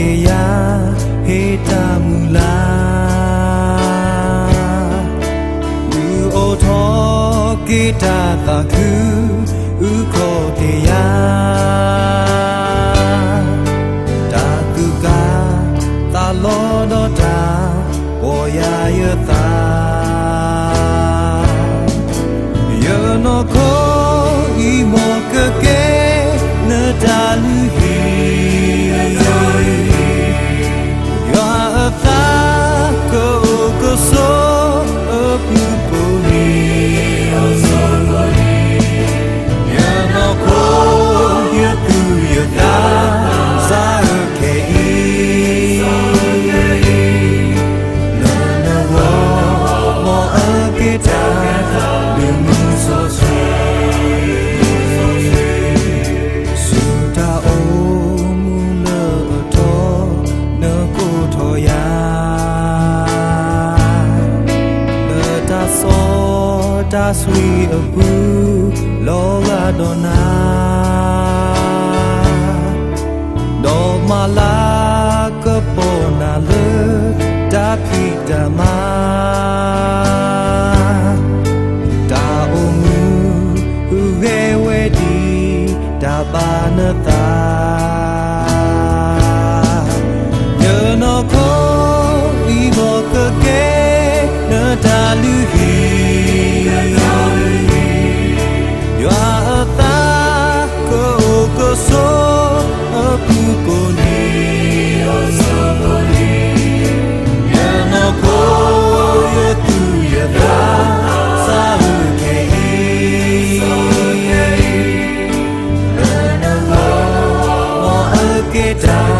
Yeah. တာတာခုဥခေါ်တရားတာသူကတာလောတော့တာပေါ်ရရတာယောနကိုဤမောကကေနတာလူ တာဆွေအပူလောကတော့နာဒေါ်မလာကပေါ်နာလေတာခိတမတာအုံမူဝဲဝဲဒီတာပါနတာယနောကို so aku koni osaboni ya no ko ye tu ya da sa ke i na na mo ke ta